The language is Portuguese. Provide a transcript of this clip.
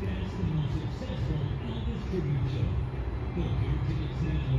That's the most successful Elvis tribute show. Book your to now